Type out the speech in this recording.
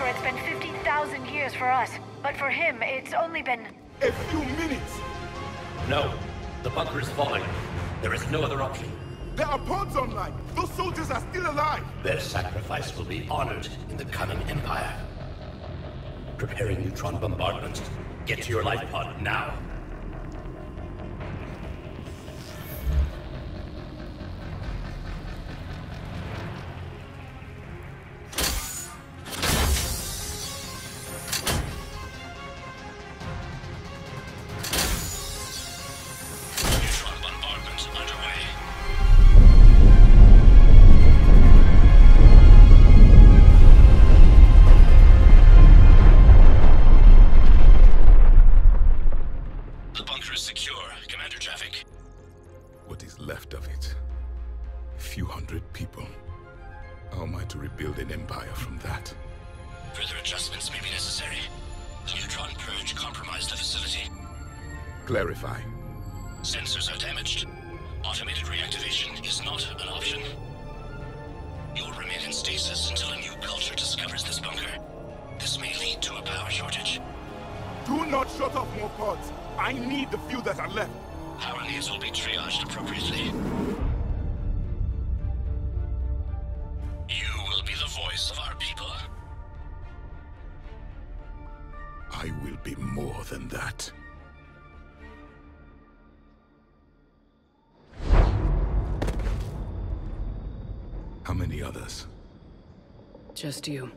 It's been 50,000 years for us, but for him, it's only been... A few minutes! No. The bunker is falling. There is no other option. There are pods online! Those soldiers are still alive! Their sacrifice will be honored in the coming Empire. Preparing neutron bombardment. Get to your life pod now. Secure. Commander Javik. What is left of it? A few hundred people. How am I to rebuild an empire from that? Further adjustments may be necessary. The neutron purge compromised the facility. Clarify. Sensors are damaged. Automated reactivation is not an option. You'll remain in stasis until a new Do not shut off more pods! I need the few that are left! Power needs will be triaged appropriately. You will be the voice of our people. I will be more than that. How many others? Just you.